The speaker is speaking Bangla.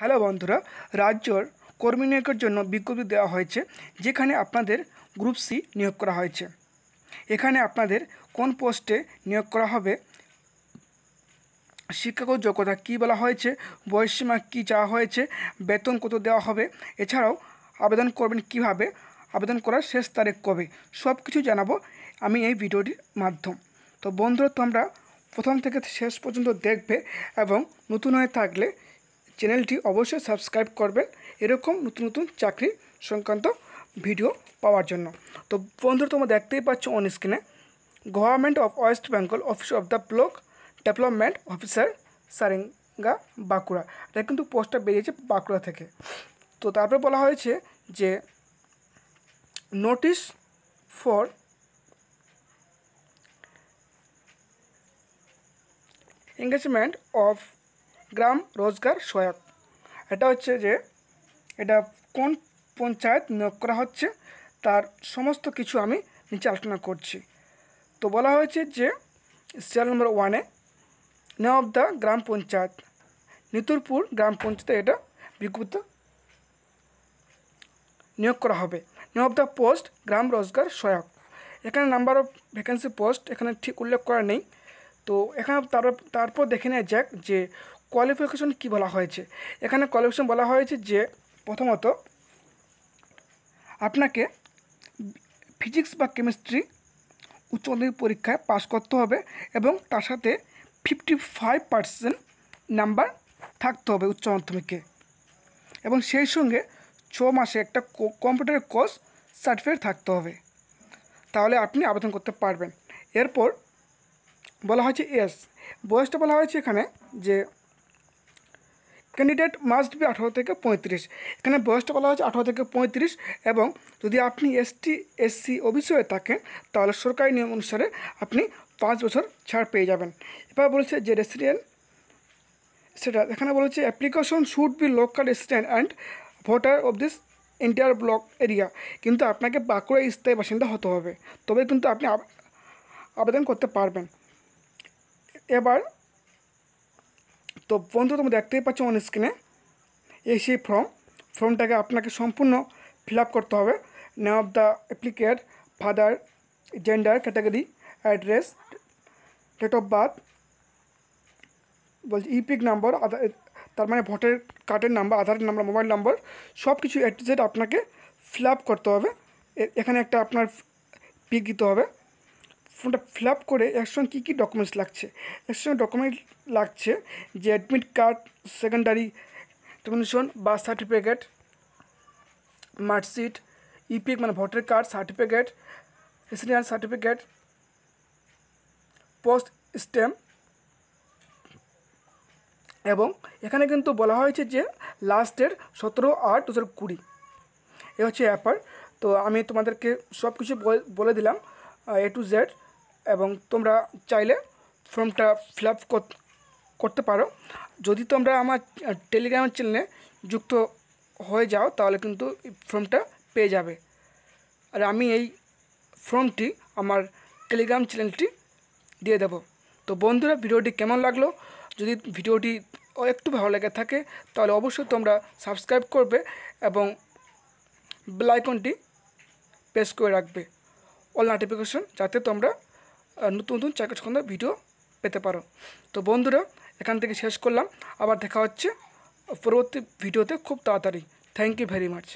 হ্যালো বন্ধুরা, রাজ্যর কর্মী নিয়োগের জন্য বিজ্ঞপ্তি দেওয়া হয়েছে, যেখানে আপনাদের গ্রুপ সি নিয়োগ করা হয়েছে। এখানে আপনাদের কোন পোস্টে নিয়োগ করা হবে, শিক্ষাগত যোগ্যতা কী বলা হয়েছে বয়সীমা কী চাওয়া হয়েছে, বেতন কত দেওয়া হবে, এছাড়াও আবেদন করবেন কীভাবে, আবেদন করার শেষ তারিখ কবে সব কিছু জানাব আমি এই ভিডিওটির মাধ্যম। তো বন্ধুরা, তোমরা প্রথম থেকে শেষ পর্যন্ত দেখবে এবং নতুন হয়ে থাকলে চ্যানেলটি অবশ্যই সাবস্ক্রাইব করবেন এরকম নতুন নতুন চাকরি সংক্রান্ত ভিডিও পাওয়ার জন্য। তো বন্ধুরা তোমরা দেখতেই পাচ্ছ অন স্ক্রিনে government of West Bengal office of the block development officer Saranga Bankura এটা কিন্তু পোস্টটা বেরিয়েছে বাঁকুড়া থেকে। তো তারপরে বলা হয়েছে যে নোটিশ ফর এঙ্গেজমেন্ট অফ গ্রাম রোজগার সহায়ক। এটা হচ্ছে যে, এটা কোন পঞ্চায়েত নিয়োগ করা হচ্ছে, তার সমস্ত কিছু আমি নিচে আলোচনা করছি। তো বলা হয়েছে যে সিরিয়াল নম্বর ওয়ানে name of the gram panchayat, Niturpur গ্রাম পঞ্চায়েতে এটা বিজ্ঞপ্তি নিয়োগ করা হবে। নেম অফ দ্য পোস্ট গ্রাম রোজগার সহায়ক। এখানে নাম্বার অফ ভ্যাকেন্সি পোস্ট এখানে ঠিক উল্লেখ করা নেই। তো এখানে তারপর দেখে নেওয়া যাক যে কোয়ালিফিকেশন কী বলা হয়েছে? এখানে কোয়ালিফিকেশন বলা হয়েছে যে, প্রথমত, আপনাকে ফিজিক্স বা কেমিস্ট্রি উচ্চ মাধ্যমিক পরীক্ষায় পাশ করতে হবে এবং তার সাথে ফিফটি ফাইভ পার্সেন্ট নাম্বার থাকতে হবে উচ্চ মাধ্যমিকে। এবং সেই সঙ্গে ছ মাসে একটা কম্পিউটারের কোর্স সার্টিফিকেট থাকতে হবে। তাহলে আপনি আবেদন করতে পারবেন। এরপর বলা হয়েছে এস বয়সটা বলা হয়েছে এখানে যে ক্যান্ডিডেট মাস্ট বি আঠারো থেকে পঁয়ত্রিশ। এখানে বয়সটা বলা হয়েছে আঠারো থেকে পঁয়ত্রিশ এবং যদি আপনি এসটি এসসি ওবিসি হয়ে থাকেন, তাহলে সরকারি নিয়ম অনুসারে আপনি পাঁচ বছর ছাড় পেয়ে যাবেন। এবার বলেছে যে রেসিডেন্ট সেটা এখানে বলেছে application should be local resident and voter of this entire block area কিন্তু আপনাকে বাঁকুড়া স্থায়ী বাসিন্দা হতে হবে তবে কিন্তু আপনি আবেদন করতে পারবেন। এবার তো বন্ধু, তোমরা দেখতেই পাচ্ছ অন স্ক্রিনে এই সেই ফর্ম ফর্মটাকে আপনাকে সম্পূর্ণ ফিল করতে হবে। Name of the applicant father gender category address date of birth বলছি ইপিক নাম্বার আধার তার মানে ভোটার কার্ডের নাম্বার আধার নাম্বার মোবাইল নাম্বার সব কিছু জেড আপনাকে ফিল করতে হবে। এখানে একটা আপনার পিক দিতে হবে। ফর্মটা ফিল আপ করে একসঙ্গে কী কী ডকুমেন্টস লাগছে? একসঙ্গে ডকুমেন্ট লাগছে যে admit card, secondary documentation birth certificate, marksheet EPIC মানে voter card, certificate residence certificate, post stamp এবং এখানে কিন্তু বলা হয়েছে যে লাস্টের সতেরো আট দু হাজার কুড়ি। এ হচ্ছে অ্যাপার তো আমি তোমাদেরকে সব কিছু বলে দিলাম এ টু জেড এবং তোমরা চাইলে ফর্মটা ফিল আপ করতে পারো। যদি তোমরা আমার টেলিগ্রাম চ্যানেলে যুক্ত হয়ে যাও, তাহলে কিন্তু ফর্মটা পেয়ে যাবে। আর আমি এই ফর্মটি আমার টেলিগ্রাম চ্যানেলটি দিয়ে দেব। তো বন্ধুরা, ভিডিওটি কেমন লাগল? যদি ভিডিওটি একটু ভালো লেগে থাকে, তাহলে অবশ্যই তোমরা সাবস্ক্রাইব করবে এবং বেলাইকনটি প্রেস করে রাখবে। অল নোটিফিকেশন যাতে তোমরা নতুন নতুন চাকরি সংক্রান্ত ভিডিও পেতে পারো। তো বন্ধুরা, এখান থেকে শেষ করলাম। আবার দেখা হচ্ছে পরবর্তী ভিডিওতে খুব তাড়াতাড়ি। Thank you very much